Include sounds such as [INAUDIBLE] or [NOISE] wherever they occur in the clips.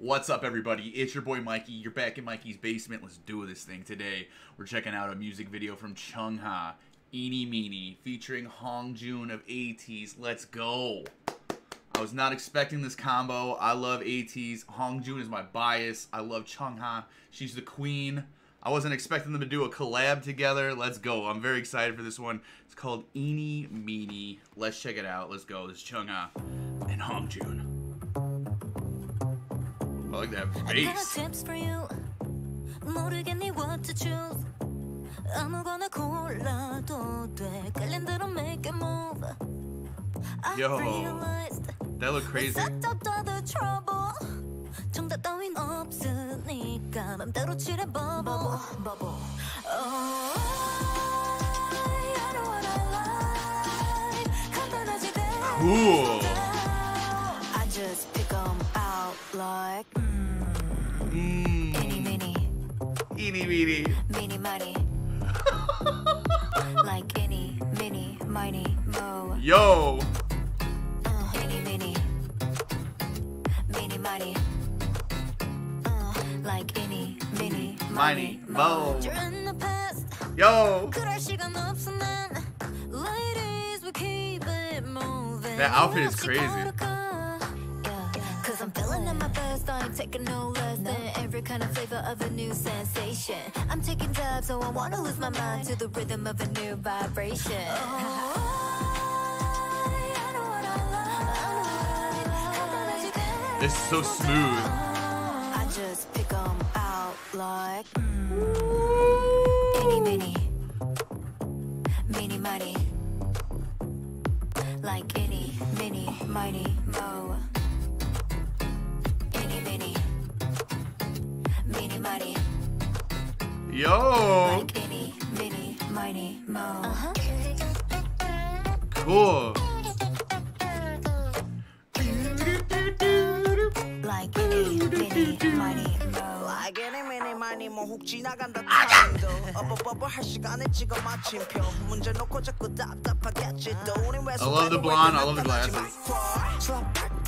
What's up, everybody? It's your boy Mikey. You're back in Mikey's basement. Let's do this thing today. We're checking out a music video from Chung Ha, Eenie Meenie, featuring Hong Joong of ATEEZ. Let's go. I was not expecting this combo. I love ATEEZ. Hong Joong is my bias. I love Chung Ha. She's the queen. I wasn't expecting them to do a collab together. Let's go. I'm very excited for this one. It's called Eenie Meenie. Let's check it out. Let's go. This is Chung Ha and Hong Joong I like that bass. tips for you. 모르겠니 what to choose. 아무거나 골라도 돼. 끌린 대로 make a move. I Yo. realized That look crazy. set up the trouble. 정답 따윈 없으니까 맘대로 칠해 bubble. bubble. Oh, I know what I like. 간단하지 Cool. I just pick 'em out like mini, mini, mini, mini, Mini money. [LAUGHS] like any, mini, mini mo. Yo. Uh, mini. Mini money. Uh, like any, mini, miny, mo. You're in the past. Yo. That outfit is crazy my best, I ain't taking no less than every kind of flavor of a new sensation. I'm taking dabs, so I wanna lose my mind to the rhythm of a new vibration. Oh. This is so smooth. I just pick 'em out like mm. Eeny, meeny, meeny, miny. Like any, mini, miny, mo. Yo. Like any, mini, miny, mo. Uh-huh. Cool. Like any, mini, miny, mo. Like any mini 많이 뭐훅 지나간다 타임도 어버버버 할 시간에 찍어 마침표 문제 놓고 자꾸 답답하겠지 또 우린 왜 I love the blonde, I love the 나타나지 glasses. 마.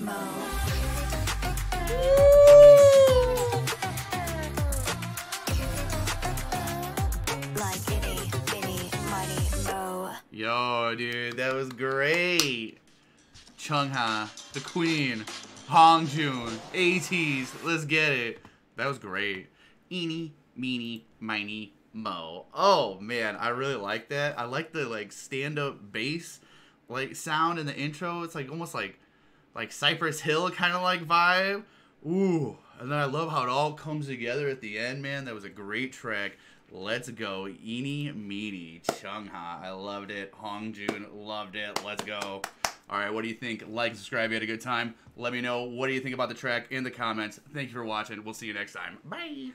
mo. Yo, dude, that was great. Chung Ha, the queen, Hong Joong, ATEEZ, let's get it. That was great. Eeny, meeny, miny, mo. Oh man, I really like that. I like the like stand-up bass like sound in the intro. It's like almost like like Cypress Hill kind of like vibe. Ooh, and then I love how it all comes together at the end, man. That was a great track. Let's go. Eenie Meenie Chung Ha. I loved it. Hong Joong loved it. Let's go. All right, what do you think? Like, subscribe. You had a good time. Let me know. What do you think about the track in the comments? Thank you for watching. We'll see you next time. Bye.